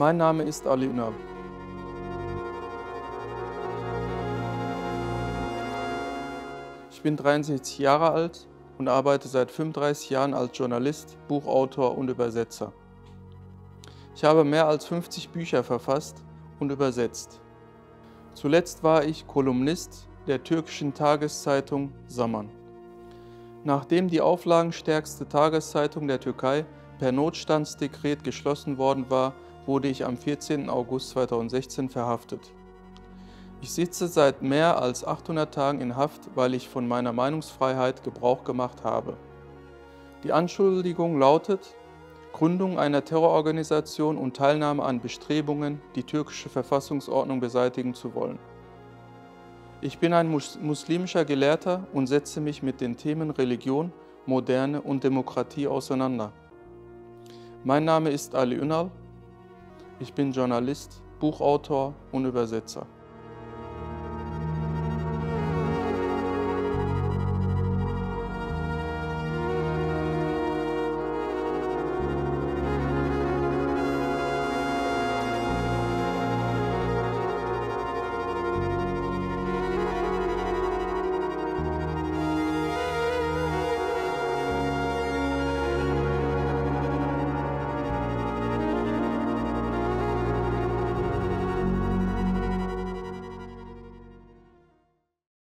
Mein Name ist Ali Ünal. Ich bin 63 Jahre alt und arbeite seit 35 Jahren als Journalist, Buchautor und Übersetzer. Ich habe mehr als 50 Bücher verfasst und übersetzt. Zuletzt war ich Kolumnist der türkischen Tageszeitung Saman. Nachdem die auflagenstärkste Tageszeitung der Türkei per Notstandsdekret geschlossen worden war, wurde ich am 14. August 2016 verhaftet. Ich sitze seit mehr als 800 Tagen in Haft, weil ich von meiner Meinungsfreiheit Gebrauch gemacht habe. Die Anschuldigung lautet Gründung einer Terrororganisation und Teilnahme an Bestrebungen, die türkische Verfassungsordnung beseitigen zu wollen. Ich bin ein muslimischer Gelehrter und setze mich mit den Themen Religion, Moderne und Demokratie auseinander. Mein Name ist Ali Ünal. Ich bin Journalist, Buchautor und Übersetzer.